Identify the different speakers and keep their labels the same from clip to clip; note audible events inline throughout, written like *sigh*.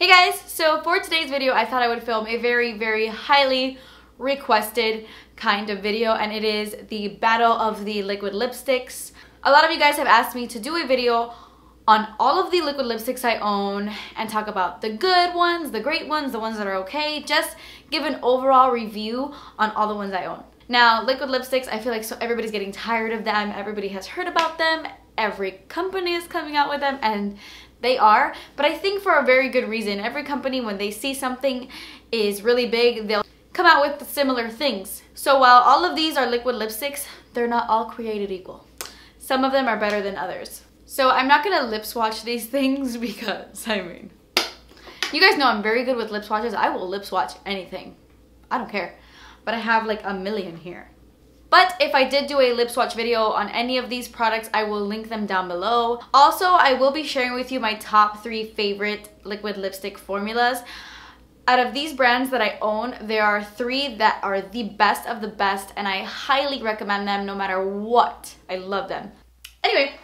Speaker 1: Hey guys, so for today's video, I thought I would film a very, very highly requested kind of video and it is the battle of the liquid lipsticks. A lot of you guys have asked me to do a video on all of the liquid lipsticks I own and talk about the good ones, the great ones, the ones that are okay, just give an overall review on all the ones I own. Now, liquid lipsticks, I feel like so everybody's getting tired of them, everybody has heard about them, every company is coming out with them and they are, but I think for a very good reason. Every company, when they see something is really big, they'll come out with similar things. So while all of these are liquid lipsticks, they're not all created equal. Some of them are better than others. So I'm not gonna lip swatch these *laughs* things because, I mean, you guys know I'm very good with lip swatches. I will lip swatch anything. I don't care. But I have like a million here. But if I did do a lip swatch video on any of these products, I will link them down below. Also, I will be sharing with you my top three favorite liquid lipstick formulas. Out of these brands that I own, there are three that are the best of the best and I highly recommend them no matter what. I love them. Anyway,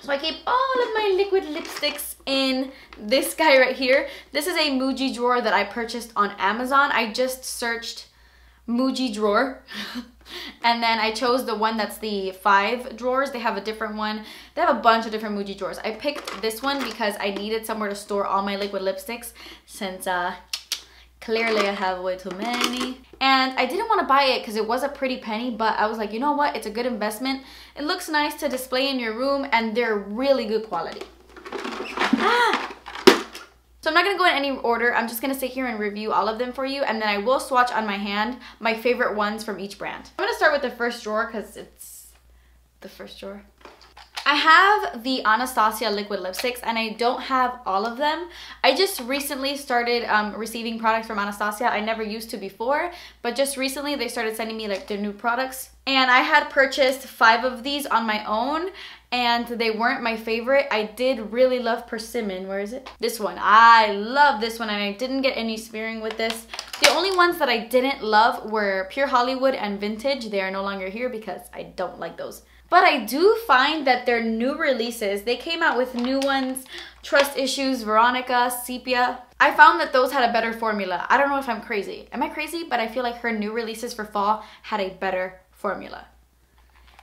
Speaker 1: so I keep all of my liquid lipsticks in this guy right here. This is a Muji drawer that I purchased on Amazon. I just searched Muji drawer *laughs* And then I chose the one that's the five drawers. They have a different one. They have a bunch of different Muji drawers. I picked this one because I needed somewhere to store all my liquid lipsticks since uh, clearly I have way too many. And I didn't want to buy it because it was a pretty penny, but I was like, you know what? It's a good investment. It looks nice to display in your room and they're really good quality. Ah! So I'm not gonna go in any order. I'm just gonna sit here and review all of them for you and then I will swatch on my hand my favorite ones from each brand. I'm gonna start with the first drawer because it's the first drawer. I have the Anastasia liquid lipsticks and I don't have all of them. I just recently started um, receiving products from Anastasia. I never used to before, but just recently they started sending me like their new products. And I had purchased five of these on my own and they weren't my favorite. I did really love Persimmon. Where is it? This one. I love this one and I didn't get any smearing with this. The only ones that I didn't love were Pure Hollywood and Vintage. They are no longer here because I don't like those. But I do find that their new releases, they came out with new ones, Trust Issues, Veronica, Sepia. I found that those had a better formula. I don't know if I'm crazy. Am I crazy? But I feel like her new releases for fall had a better formula.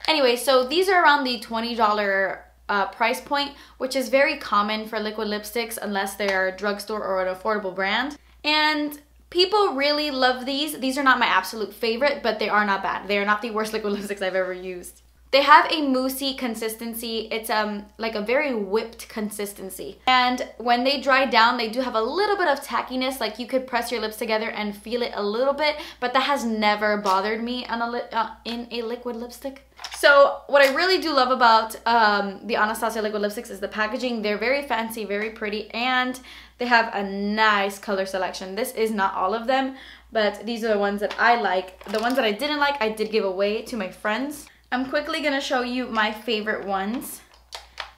Speaker 1: Anyway, so these are around the $20 uh, price point, which is very common for liquid lipsticks unless they're a drugstore or an affordable brand. And people really love these. These are not my absolute favorite, but they are not bad. They are not the worst *laughs* liquid lipsticks I've ever used. They have a moussey consistency. It's um like a very whipped consistency. And when they dry down, they do have a little bit of tackiness. Like you could press your lips together and feel it a little bit, but that has never bothered me on a uh, in a liquid lipstick. So what I really do love about um, the Anastasia liquid lipsticks is the packaging. They're very fancy, very pretty, and they have a nice color selection. This is not all of them, but these are the ones that I like. The ones that I didn't like, I did give away to my friends. I'm quickly gonna show you my favorite ones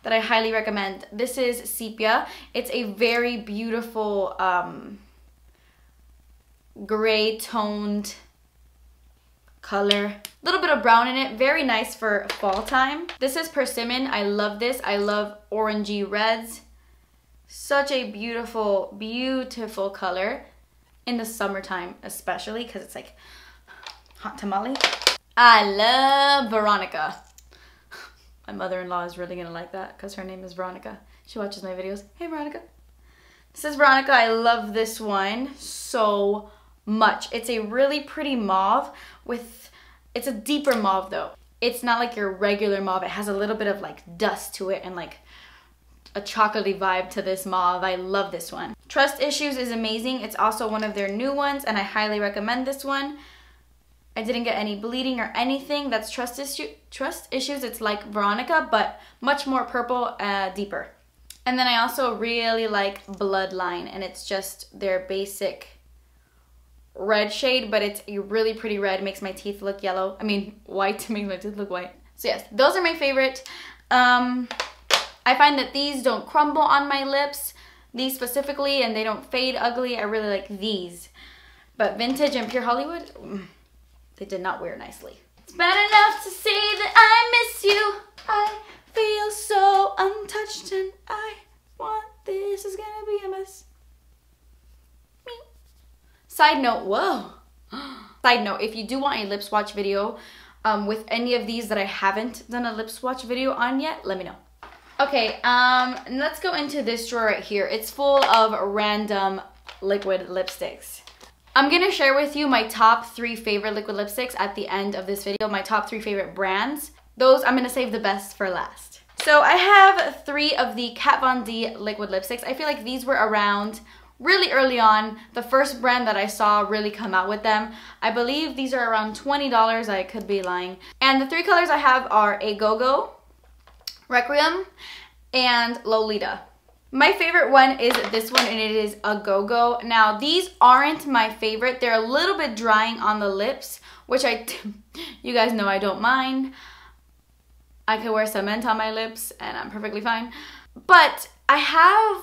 Speaker 1: that I highly recommend. This is Sepia. It's a very beautiful um, gray toned color. A little bit of brown in it, very nice for fall time. This is Persimmon, I love this. I love orangey reds. Such a beautiful, beautiful color in the summertime especially because it's like hot tamale. I love Veronica. *laughs* My mother-in-law is really gonna like that because her name is Veronica. She watches my videos. Hey Veronica. This is Veronica. I love this one so much. It's a really pretty mauve with, it's a deeper mauve though. It's not like your regular mauve. It has a little bit of like dust to it and like a chocolatey vibe to this mauve. I love this one. Trust Issues is amazing. It's also one of their new ones and I highly recommend this one. I didn't get any bleeding or anything. That's trust issue trust issues. It's like Veronica, but much more purple, uh, deeper. And then I also really like Bloodline, and it's just their basic red shade, but it's a really pretty red. It makes my teeth look yellow. I mean, *laughs* white to make my teeth look white. So yes, those are my favorite. Um, I find that these don't crumble on my lips, these specifically, and they don't fade ugly. I really like these. But Vintage and Pure Hollywood, mm, they did not wear nicely. It's bad enough to say that I miss you. I feel so untouched and I want this is gonna be a mess. Me. Side note, whoa. *gasps* Side note, if you do want a lip swatch video um, with any of these that I haven't done a lip swatch video on yet, let me know. Okay, um, let's go into this drawer right here. It's full of random liquid lipsticks. I'm gonna share with you my top three favorite liquid lipsticks at the end of this video, my top three favorite brands. Those, I'm gonna save the best for last. So I have three of the Kat Von D liquid lipsticks. I feel like these were around really early on, the first brand that I saw really come out with them. I believe these are around $20, I could be lying. And the three colors I have are A Go Go, Requiem, and Lolita. My favorite one is this one and it is a go-go. Now these aren't my favorite. They're a little bit drying on the lips, which I, *laughs* you guys know I don't mind. I can wear cement on my lips and I'm perfectly fine. But I have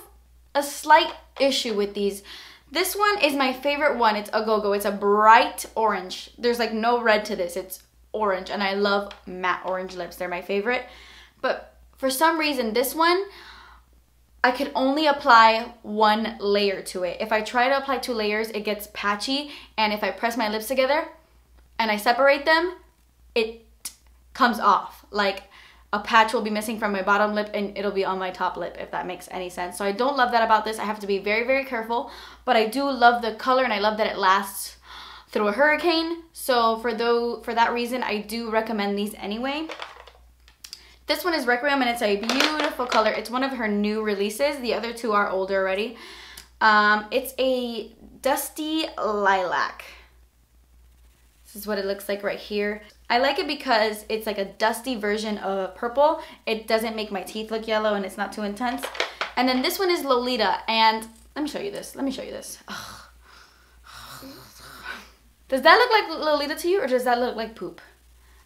Speaker 1: a slight issue with these. This one is my favorite one. It's a go-go. It's a bright orange. There's like no red to this. It's orange and I love matte orange lips. They're my favorite. But for some reason, this one, I could only apply one layer to it. If I try to apply two layers, it gets patchy. And if I press my lips together and I separate them, it comes off. Like a patch will be missing from my bottom lip and it'll be on my top lip, if that makes any sense. So I don't love that about this. I have to be very, very careful. But I do love the color and I love that it lasts through a hurricane. So for, though, for that reason, I do recommend these anyway. This one is Requiem and it's a beautiful color. It's one of her new releases. The other two are older already. Um, it's a dusty lilac. This is what it looks like right here. I like it because it's like a dusty version of purple. It doesn't make my teeth look yellow and it's not too intense. And then this one is Lolita and let me show you this. Let me show you this. Ugh. Does that look like Lolita to you or does that look like poop?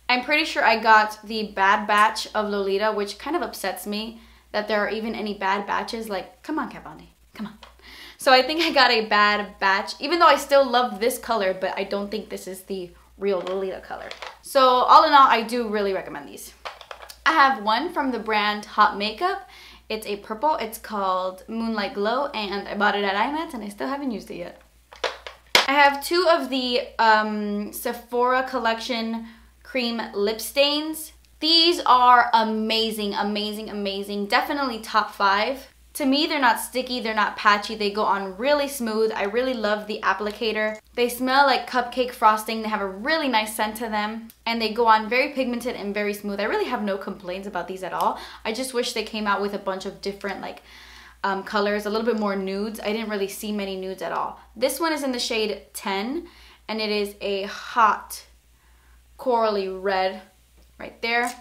Speaker 1: I'm pretty sure I got the bad batch of Lolita, which kind of upsets me that there are even any bad batches. Like, come on, D, come on. So I think I got a bad batch, even though I still love this color, but I don't think this is the real Lolita color. So all in all, I do really recommend these. I have one from the brand Hot Makeup. It's a purple, it's called Moonlight Glow, and I bought it at IMATS and I still haven't used it yet. I have two of the um, Sephora collection cream lip stains. These are amazing, amazing, amazing. Definitely top five. To me, they're not sticky, they're not patchy, they go on really smooth. I really love the applicator. They smell like cupcake frosting, they have a really nice scent to them, and they go on very pigmented and very smooth. I really have no complaints about these at all. I just wish they came out with a bunch of different like um, colors, a little bit more nudes. I didn't really see many nudes at all. This one is in the shade 10, and it is a hot corally red right there.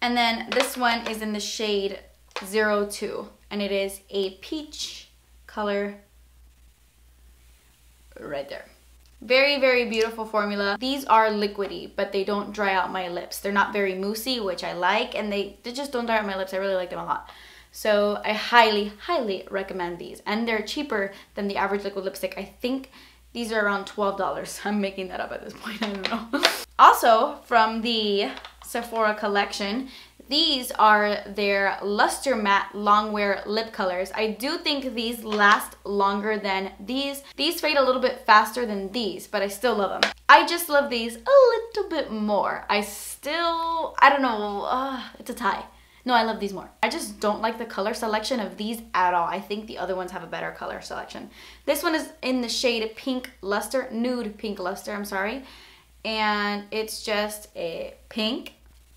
Speaker 1: And then this one is in the shade 02 and it is a peach color right there. Very, very beautiful formula. These are liquidy, but they don't dry out my lips. They're not very moussey, which I like, and they, they just don't dry out my lips. I really like them a lot. So I highly, highly recommend these. And they're cheaper than the average liquid lipstick. I think these are around $12. *laughs* I'm making that up at this point, *laughs* I don't know. Also, from the Sephora collection, these are their Luster Matte Longwear Lip Colors. I do think these last longer than these. These fade a little bit faster than these, but I still love them. I just love these a little bit more. I still, I don't know, uh, it's a tie. No, I love these more. I just don't like the color selection of these at all. I think the other ones have a better color selection. This one is in the shade Pink Luster, Nude Pink Luster, I'm sorry and it's just a pink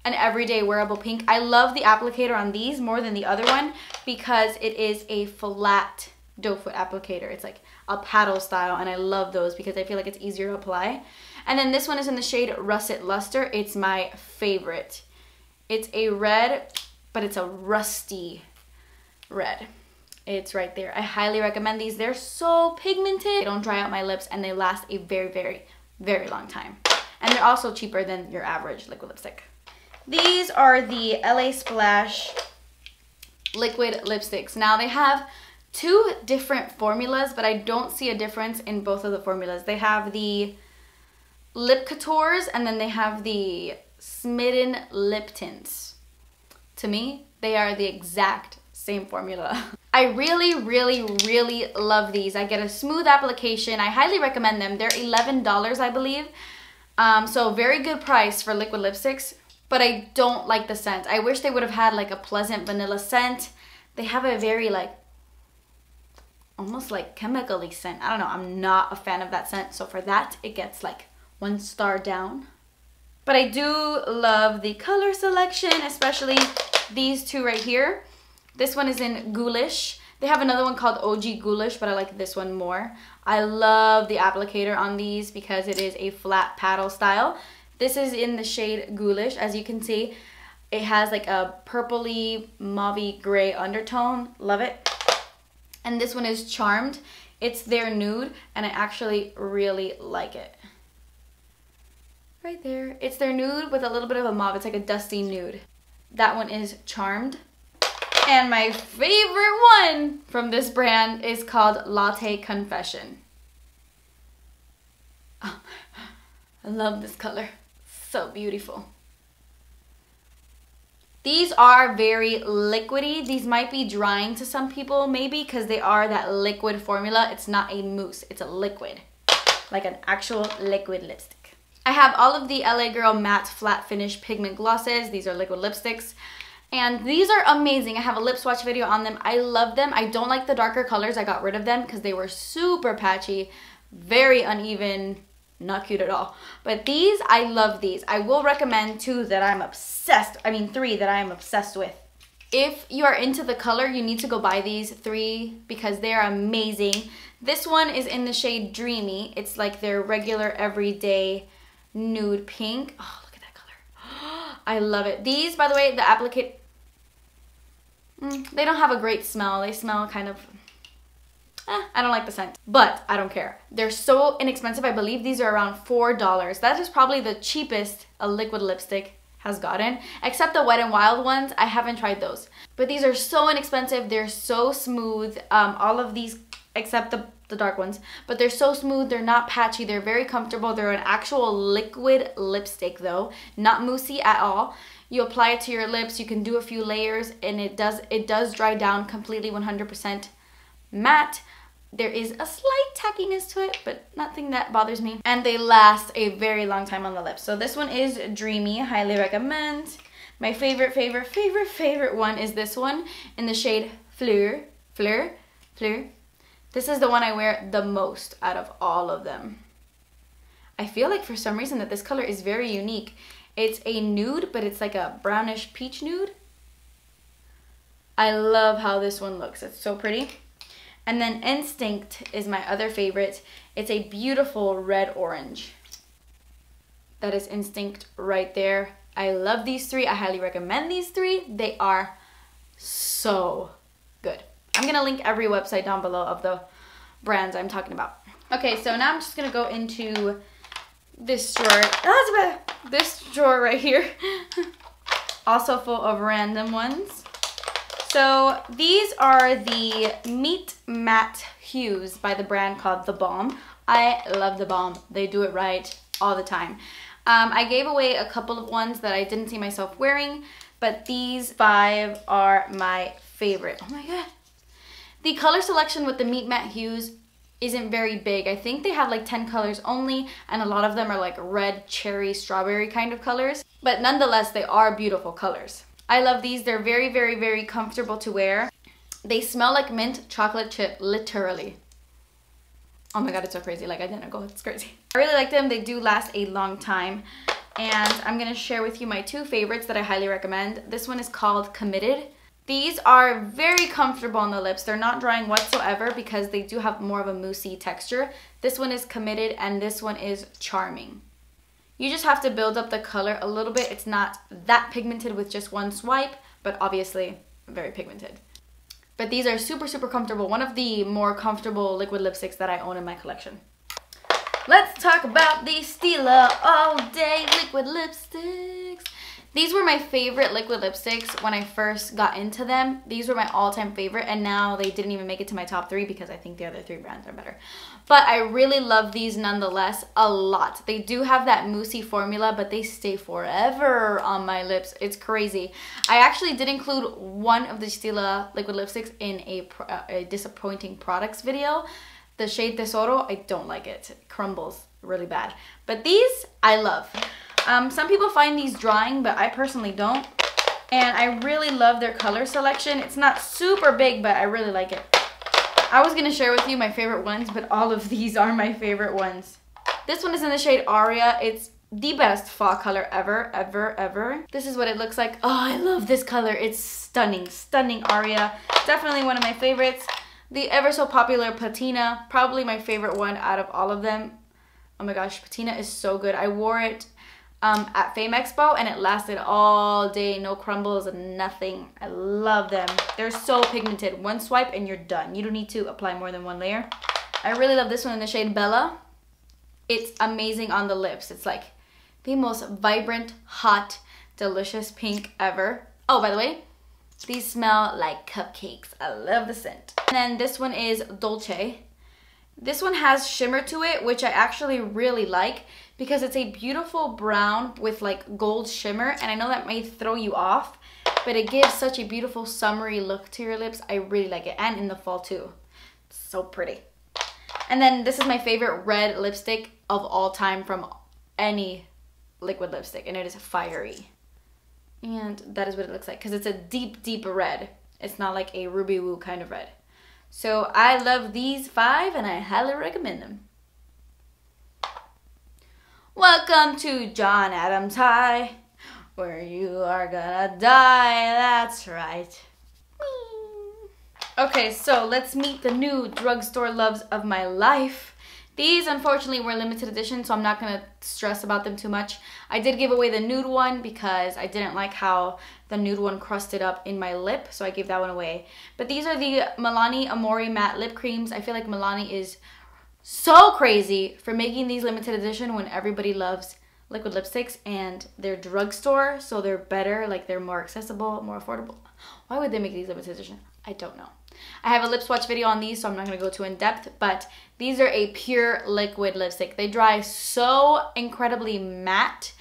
Speaker 1: an everyday wearable pink. I love the applicator on these more than the other one because it is a flat doe foot applicator. It's like a paddle style and i love those because i feel like it's easier to apply. And then this one is in the shade russet luster. It's my favorite. It's a red but it's a rusty red. It's right there. I highly recommend these. They're so pigmented. They don't dry out my lips and they last a very very very long time and they're also cheaper than your average liquid lipstick. These are the LA Splash liquid lipsticks. Now they have two different formulas, but I don't see a difference in both of the formulas. They have the Lip Coutures and then they have the Smitten Lip Tints. To me, they are the exact same formula. *laughs* I really, really, really love these. I get a smooth application. I highly recommend them. They're $11, I believe. Um, so very good price for liquid lipsticks, but I don't like the scent. I wish they would have had like a pleasant vanilla scent. They have a very like, almost like chemically scent. I don't know, I'm not a fan of that scent. So for that, it gets like one star down. But I do love the color selection, especially these two right here. This one is in Ghoulish. They have another one called OG Ghoulish, but I like this one more. I love the applicator on these because it is a flat paddle style. This is in the shade Ghoulish. As you can see, it has like a purpley, mauvey gray undertone. Love it. And this one is Charmed. It's their nude, and I actually really like it. Right there. It's their nude with a little bit of a mauve. It's like a dusty nude. That one is Charmed. And my favorite one from this brand is called Latte Confession. Oh, I love this color. So beautiful. These are very liquidy. These might be drying to some people maybe because they are that liquid formula. It's not a mousse, it's a liquid. Like an actual liquid lipstick. I have all of the LA Girl Matte Flat Finish Pigment Glosses. These are liquid lipsticks. And these are amazing. I have a lip swatch video on them. I love them. I don't like the darker colors. I got rid of them because they were super patchy, very uneven, not cute at all. But these, I love these. I will recommend two that I'm obsessed, I mean three that I am obsessed with. If you are into the color, you need to go buy these three because they are amazing. This one is in the shade Dreamy. It's like their regular everyday nude pink. Oh, I love it. These, by the way, the applicate, mm, they don't have a great smell. They smell kind of, eh, I don't like the scent, but I don't care. They're so inexpensive. I believe these are around $4. That is probably the cheapest a liquid lipstick has gotten, except the Wet n Wild ones. I haven't tried those. But these are so inexpensive. They're so smooth. Um, all of these, except the the dark ones, but they're so smooth, they're not patchy, they're very comfortable. They're an actual liquid lipstick though, not moussey at all. You apply it to your lips, you can do a few layers and it does it does dry down completely 100% matte. There is a slight tackiness to it, but nothing that bothers me. And they last a very long time on the lips. So this one is Dreamy, highly recommend. My favorite, favorite, favorite, favorite one is this one in the shade Fleur, Fleur, Fleur, this is the one I wear the most out of all of them. I feel like for some reason that this color is very unique. It's a nude, but it's like a brownish peach nude. I love how this one looks. It's so pretty. And then Instinct is my other favorite. It's a beautiful red orange. That is Instinct right there. I love these three. I highly recommend these three. They are so I'm gonna link every website down below of the brands I'm talking about. Okay, so now I'm just gonna go into this drawer. This drawer right here. *laughs* also full of random ones. So these are the Meet Matte Hues by the brand called The Balm. I love The Balm. They do it right all the time. Um, I gave away a couple of ones that I didn't see myself wearing, but these five are my favorite. Oh my god. The color selection with the Meet Matte Hues isn't very big. I think they have like 10 colors only and a lot of them are like red, cherry, strawberry kind of colors. But nonetheless, they are beautiful colors. I love these. They're very, very, very comfortable to wear. They smell like mint chocolate chip, literally. Oh my god, it's so crazy. Like identical, it's crazy. *laughs* I really like them. They do last a long time. And I'm gonna share with you my two favorites that I highly recommend. This one is called Committed. These are very comfortable on the lips. They're not drying whatsoever because they do have more of a moussey texture. This one is Committed and this one is Charming. You just have to build up the color a little bit. It's not that pigmented with just one swipe, but obviously very pigmented. But these are super, super comfortable. One of the more comfortable liquid lipsticks that I own in my collection. Let's talk about the Stila All Day Liquid Lipsticks. These were my favorite liquid lipsticks when I first got into them. These were my all-time favorite and now they didn't even make it to my top three because I think the other three brands are better. But I really love these nonetheless a lot. They do have that moussey formula, but they stay forever on my lips. It's crazy. I actually did include one of the Stila liquid lipsticks in a, uh, a disappointing products video. The shade Tesoro, I don't like it. It crumbles really bad. But these, I love. Um, some people find these drying, but I personally don't. And I really love their color selection. It's not super big, but I really like it. I was gonna share with you my favorite ones, but all of these are my favorite ones. This one is in the shade Aria. It's the best fall color ever, ever, ever. This is what it looks like. Oh, I love this color. It's stunning, stunning Aria. Definitely one of my favorites. The ever so popular Patina, probably my favorite one out of all of them. Oh my gosh, Patina is so good. I wore it um, at Fame Expo and it lasted all day. No crumbles, and nothing. I love them. They're so pigmented. One swipe and you're done. You don't need to apply more than one layer. I really love this one in the shade Bella. It's amazing on the lips. It's like the most vibrant, hot, delicious pink ever. Oh, by the way, these smell like cupcakes. I love the scent. And then this one is Dolce. This one has shimmer to it, which I actually really like because it's a beautiful brown with like gold shimmer and I know that may throw you off but it gives such a beautiful summery look to your lips. I really like it and in the fall too. So pretty. And then this is my favorite red lipstick of all time from any liquid lipstick and it is fiery. And that is what it looks like because it's a deep, deep red. It's not like a ruby woo kind of red. So I love these five and I highly recommend them. Welcome to John Adams High, where you are gonna die, that's right. Okay, so let's meet the new drugstore loves of my life. These, unfortunately, were limited edition, so I'm not going to stress about them too much. I did give away the nude one because I didn't like how the nude one crusted up in my lip, so I gave that one away. But these are the Milani Amore Matte Lip Creams. I feel like Milani is so crazy for making these limited edition when everybody loves liquid lipsticks and they're drugstore so they're better like they're more accessible more affordable. Why would they make these limited edition? I don't know. I have a lip swatch video on these so i'm not to go too in depth but these are a pure liquid lipstick. They dry so incredibly matte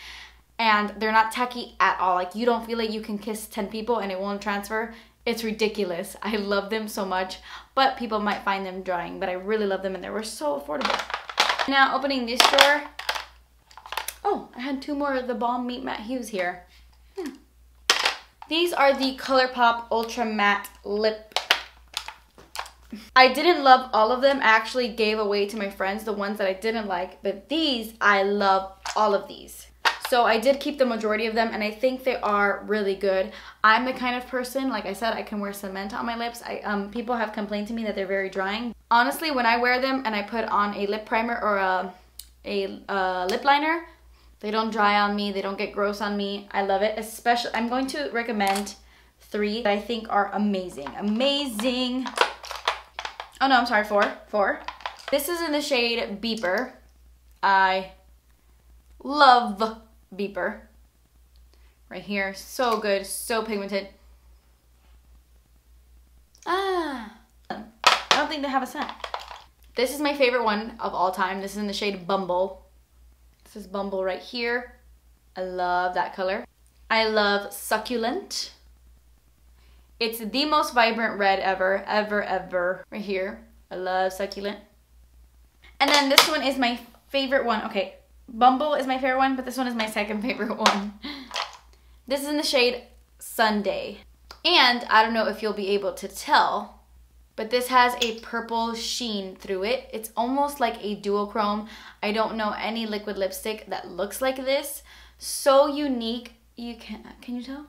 Speaker 1: and they're not tacky at all. Like you don't feel like you can kiss 10 people and it won't transfer it's ridiculous. I love them so much, but people might find them drying, but I really love them and they were so affordable. Now opening this drawer. Oh, I had two more of the Balm Meet Matte Hues here. Hmm. These are the ColourPop Ultra Matte Lip. I didn't love all of them. I actually gave away to my friends the ones that I didn't like, but these, I love all of these. So I did keep the majority of them and I think they are really good. I'm the kind of person, like I said, I can wear cement on my lips. I um, People have complained to me that they're very drying. Honestly, when I wear them and I put on a lip primer or a, a, a lip liner, they don't dry on me. They don't get gross on me. I love it. Especially, I'm going to recommend three that I think are amazing. Amazing. Oh no, I'm sorry, four. Four. This is in the shade Beeper. I love beeper. Right here, so good, so pigmented. Ah, I don't think they have a scent. This is my favorite one of all time. This is in the shade Bumble. This is Bumble right here. I love that color. I love Succulent. It's the most vibrant red ever, ever, ever. Right here. I love Succulent. And then this one is my favorite one. Okay, Bumble is my favorite one, but this one is my second *laughs* favorite one. This is in the shade Sundae. And I don't know if you'll be able to tell, but this has a purple sheen through it. It's almost like a duochrome. I don't know any liquid lipstick that looks like this. So unique. You can, can you tell?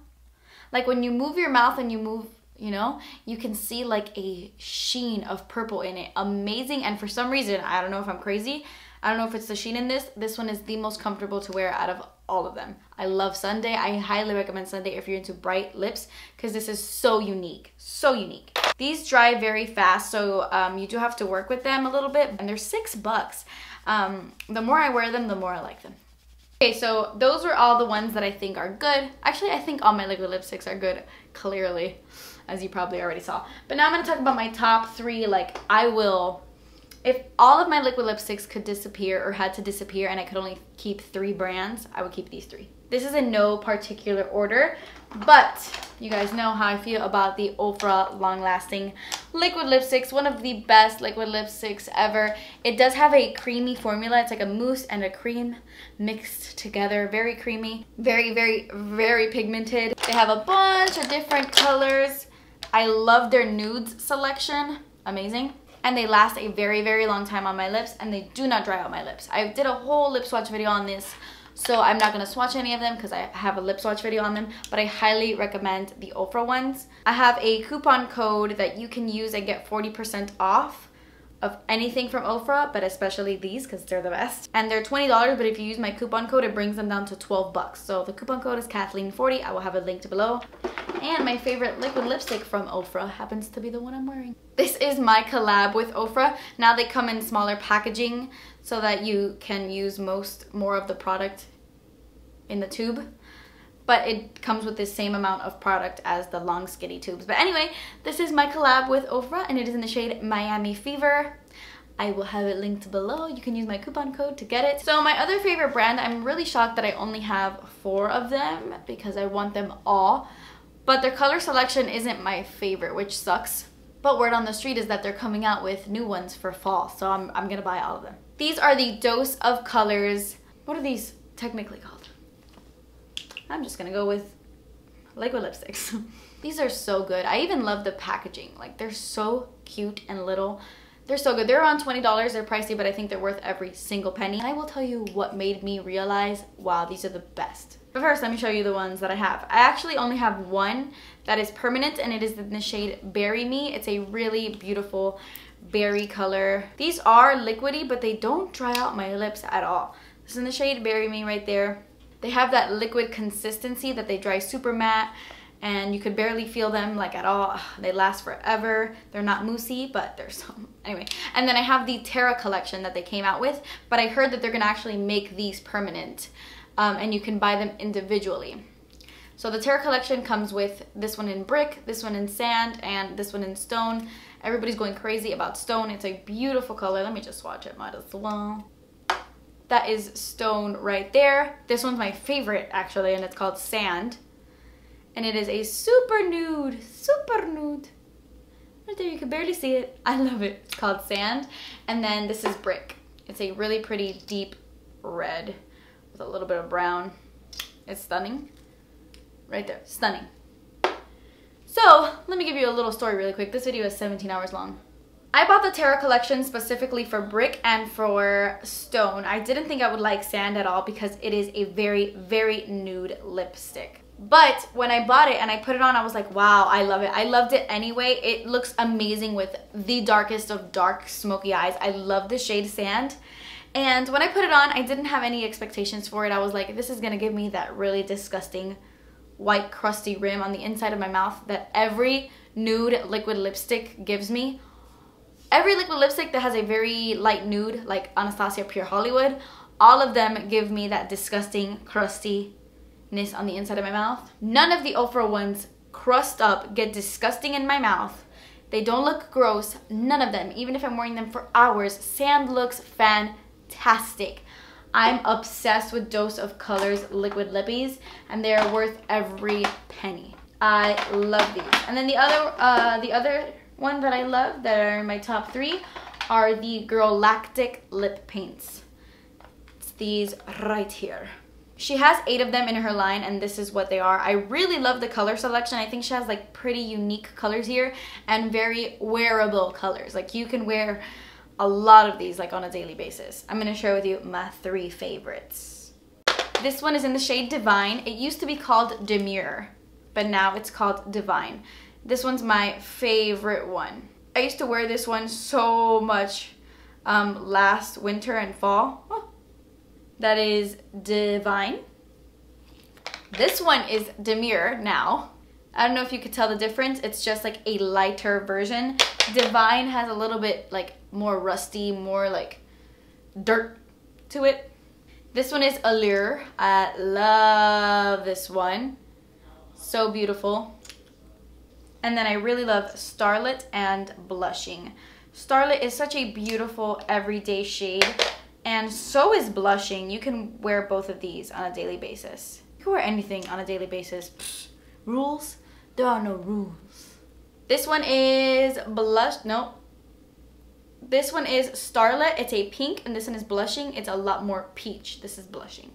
Speaker 1: Like when you move your mouth and you move you know you can see like a sheen of purple in it amazing and for some reason i don't know if i'm crazy I don't know if it's the sheen in this. This one is the most comfortable to wear out of all of them. I love Sundae. I highly recommend Sundae if you're into bright lips because this is so unique, so unique. These dry very fast, so um, you do have to work with them a little bit, and they're six bucks. Um, the more I wear them, the more I like them. Okay, so those were all the ones that I think are good. Actually, I think all my liquid lipsticks are good, clearly, as you probably already saw. But now I'm to talk about my top three, like, I will... If all of my liquid lipsticks could disappear or had to disappear and I could only keep three brands, I would keep these three. This is in no particular order, but you guys know how I feel about the Ofra Long Lasting Liquid Lipsticks. One of the best liquid lipsticks ever. It does have a creamy formula. It's like a mousse and a cream mixed together. Very creamy. Very, very, very pigmented. They have a bunch of different colors. I love their nudes selection. Amazing and they last a very very long time on my lips and they do not dry out my lips i did a whole lip swatch video on this so I'm not to swatch any of them because I have a lip swatch video on them, but I highly recommend the Ofra ones. I have a coupon code that you can use and get 40% off of anything from Ofra, but especially these because they're the best. And they're $20, but if you use my coupon code, it brings them down to 12 bucks. So the coupon code is Kathleen40. I will have it linked below. And my favorite liquid lipstick from Ofra happens to be the one I'm wearing. This is my collab with Ofra. Now they come in smaller packaging so that you can use most more of the product in the tube but it comes with the same amount of product as the long skinny tubes. But anyway, this is my collab with Ofra and it is in the shade Miami Fever. I will have it linked below. You can use my coupon code to get it. So my other favorite brand, I'm really shocked that I only have four of them because I want them all. But their color selection isn't my favorite, which sucks. But word on the street is that they're coming out with new ones for fall, so I'm, I'm gonna buy all of them. These are the Dose of Colors. What are these technically called? I'm just gonna go with liquid lipsticks. *laughs* These are so good. I even love the packaging. Like they're so cute and little. They're so good. They're around $20. They're pricey, but I think they're worth every single penny. And I will tell you what made me realize, wow, these are the best. But first, let me show you the ones that I have. I actually only have one that is permanent, and it is in the shade Berry Me. It's a really beautiful berry color. These are liquidy, but they don't dry out my lips at all. This is in the shade Berry Me right there. They have that liquid consistency that they dry super matte and you could barely feel them like at all. They last forever. They're not moussey, but they're so, *laughs* anyway. And then I have the Terra collection that they came out with, but I heard that they're gonna actually make these permanent um, and you can buy them individually. So the Terra collection comes with this one in brick, this one in sand, and this one in stone. Everybody's going crazy about stone. It's a beautiful color. Let me just swatch it, might as well. That is stone right there. This one's my favorite actually and it's called Sand. And it is a super nude, super nude. Right there, you can barely see it. *laughs* I love it. It's called Sand. And then this is Brick. It's a really pretty deep red with a little bit of brown. It's stunning. Right there, stunning. So, let me give you a little story really quick. This video is 17 hours long. I bought the Terra collection specifically for brick and for stone. I didn't think I would like sand at all because it is a very, very nude lipstick. But when I bought it and I put it on, I was like, wow, I love it. I loved it anyway. It looks amazing with the darkest of dark smoky eyes. I love the shade Sand. And when I put it on, I didn't have any expectations for it. I was like, this is gonna give me that really disgusting white crusty rim on the inside of my mouth that every nude liquid lipstick gives me every liquid lipstick that has a very light nude, like Anastasia Pure Hollywood, all of them give me that disgusting crustiness on the inside of my mouth. None of the Ofra ones crust up, get disgusting in my mouth. They don't look gross, none of them, even if I'm wearing them for hours. Sand looks fantastic. I'm obsessed with Dose of Colors liquid lippies and they are worth every penny. I love these. And then the other, uh, the other one that I love that are in my top three are the Girlactik lip paints. It's these right here. She has eight of them in her line and this is what they are. I really love the color selection. I think she has like pretty unique colors here and very wearable colors. Like you can wear a lot of these like on a daily basis. I'm gonna share with you my three favorites. This one is in the shade Divine. It used to be called Demure, but now it's called Divine. This one's my favorite one. I used to wear this one so much um, last winter and fall. Oh, that is Divine. This one is Demure now. I don't know if you could tell the difference. It's just like a lighter version. Divine has a little bit like more rusty, more like dirt to it. This one is Allure. I love this one. So beautiful. And then I really love Starlit and Blushing. Starlit is such a beautiful everyday shade and so is Blushing. You can wear both of these on a daily basis. You can wear anything on a daily basis. Pfft. Rules? There are no rules. This one is Blush, no. This one is Starlit, it's a pink, and this one is Blushing. It's a lot more peach. This is Blushing.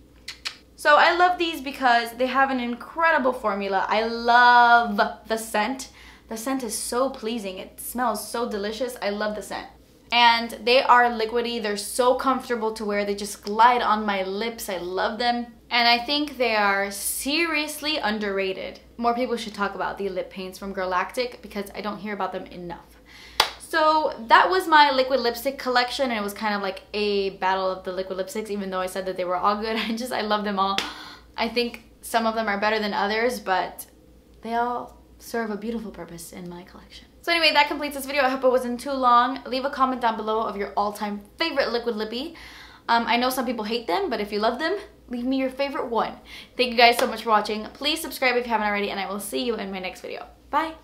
Speaker 1: So I love these because they have an incredible formula. I love the scent. The scent is so pleasing. It smells so delicious. I love the scent. And they are liquidy. They're so comfortable to wear. They just glide on my lips. I love them. And I think they are seriously underrated. More people should talk about the lip paints from Girlactik because I don't hear about them enough. So that was my liquid lipstick collection and it was kind of like a battle of the liquid lipsticks even though I said that they were all good. *laughs* I just, I love them all. I think some of them are better than others, but they all serve a beautiful purpose in my collection. So anyway, that completes this video. I hope it wasn't too long. Leave a comment down below of your all-time favorite liquid lippy. Um, I know some people hate them, but if you love them, leave me your favorite one. Thank you guys so much for watching. Please subscribe if you haven't already, and I will see you in my next video. Bye!